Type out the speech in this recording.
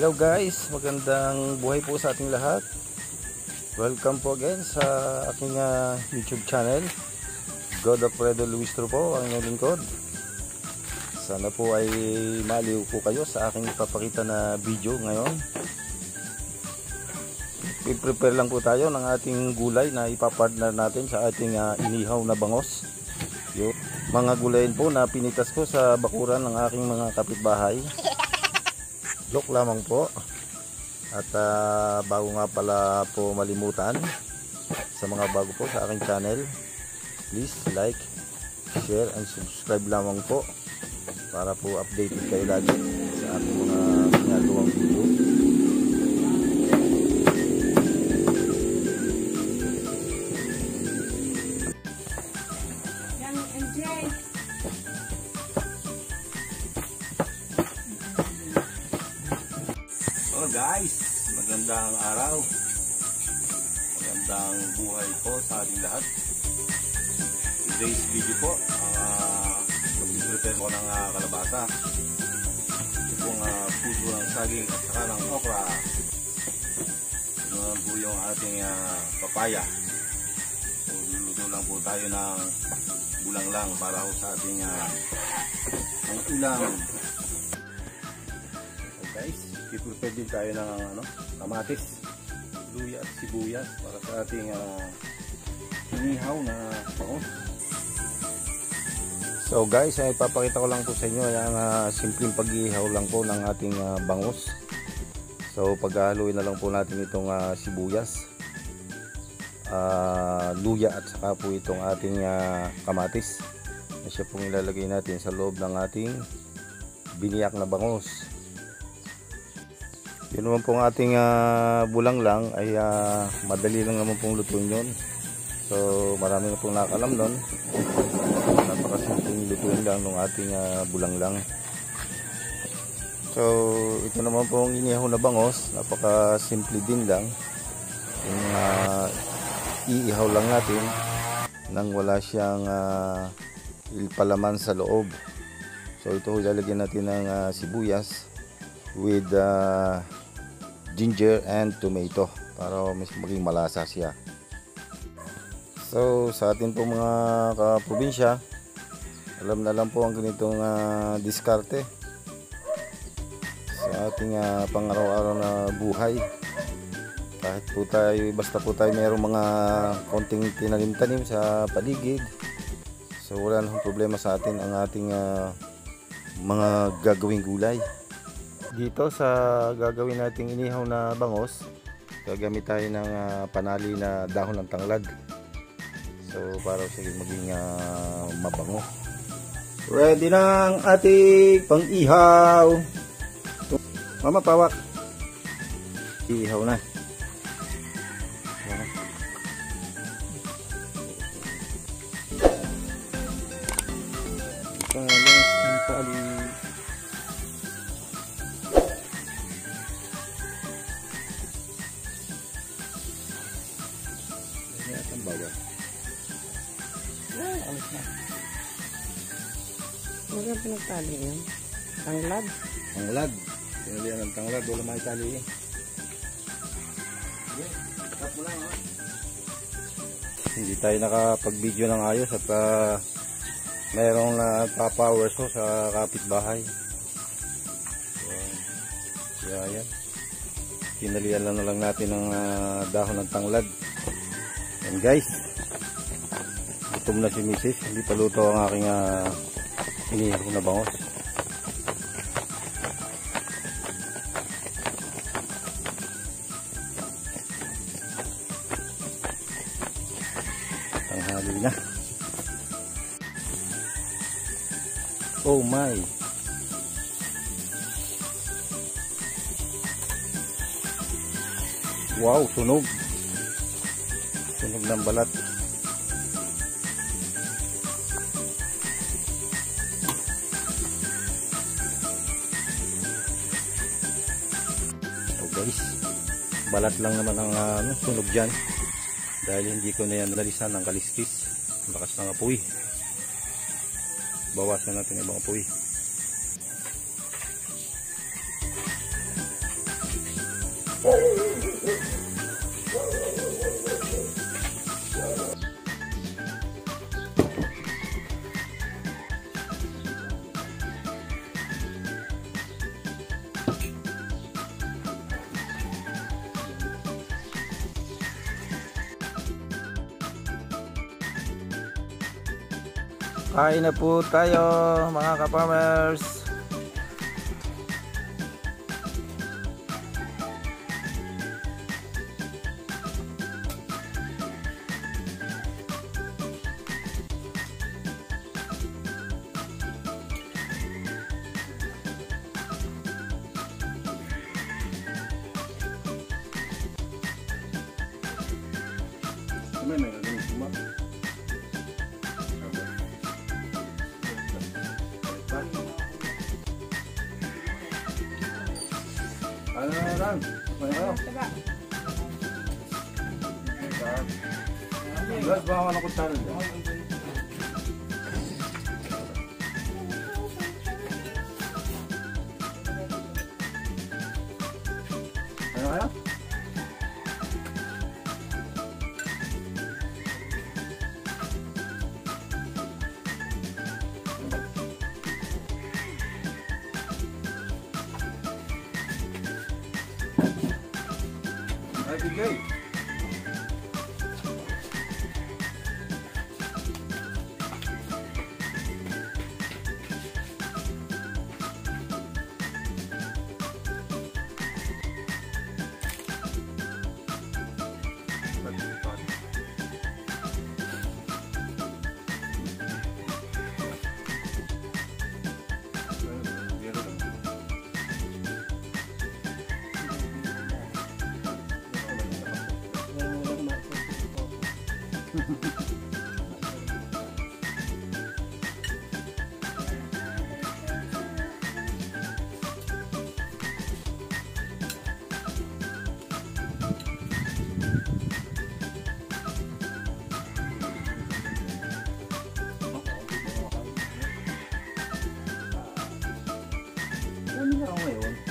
Hello guys, magandang buhay po sa ating lahat. Welcome po again sa aking uh, YouTube channel. God of Fredo Luis po, ang inyong lingkod. Sana po ay maliw po kayo sa aking ipapakita na video ngayon. I-prepare lang po tayo ng ating gulay na ipapartner natin sa ating uh, inihaw na bangos. Yung mga gulayin po na pinitas ko sa bakuran ng aking mga kapitbahay joke lamang po. At uh, bago nga pala po malimutan sa mga bago po sa aking channel please like share and subscribe lamang po para po updated kayo lagi sa ating mga Magandang buhay po sa ating lahat. Today's video po, uh, mag-prepare ko ng uh, kalabasa. Ito pong uh, puso ng saging at saka ng okra. Ito naman po yung ating uh, papaya. So, luluto lang po tayo ng bulang lang para ho sa ating uh, ang ulam. So guys, i-prepare din tayo ng ano, kamatis, luya at sibuyas para sa ating uh, inihaw na bangus. So guys, ay papakita ko lang po sa inyo ang uh, simpleng pag-ihaw lang po ng ating uh, bangus. So paghahaluin na lang po natin itong uh, sibuyas, uh, luya at saka po itong ating uh, kamatis na siya pong ilalagay natin sa loob ng ating biniyak na bangus yun naman pong ating uh, bulang lang ay uh, madali lang naman pong lutuin yun. So marami na pong nakalam nun. Napakasimpleng lutuin lang ng ating uh, bulang lang so ito naman pong inihaw na bangos napaka simple din lang. Yung uh, iihaw lang natin nang wala siyang uh, ilpalaman sa loob. So ito ilalagyan natin ng uh, sibuyas with uh, ginger and tomato para mas maging malasa siya. So sa atin po mga kaprobinsya alam na lang po ang ganitong uh, diskarte sa ating uh, pangaraw-araw na buhay. Kahit po tayo basta po tayo mayroong mga konting tinanim-tanim sa paligid. So wala nang problema sa atin ang ating uh, mga gagawing gulay dito sa gagawin nating inihaw na bangos gagamit tayo ng uh, panali na dahon ng tanglad. So para sige maging uh, mabango. Ready na ang ating pang ihaw mama pawak. Ihaw na. Palis, palis. Ang bawal. Ay, alis na. Maganda pinagtali yun. Tanglad. Tanglad. Pinalihan ng tanglad. Wala may tali eh. Tap mo lang ha. Hindi tayo nakapag-video ng ayos at uh, mayroong nagpa-power uh, so sa kapitbahay. So, kaya yan. Pinalihan lang na lang natin ng uh, dahon ng tanglad. Yan guys. Gutom na si Mrs. Hindi pa luto ang aking uh, inihaw na bangos. Tanghali na. Oh my. Wow, sunog. Ng balat. So guys, balat lang naman ang uh, sunog dyan. Dahil hindi ko na yan nalisan ng kaliskis. Lakas ng apoy. Bawasan natin ibang apoy. Kain na po tayo mga ka-farmers. May may ganun Ano na lang? May ano? Guys, baka ano ko tayo dyan. Ay, Ano nga ako ngayon?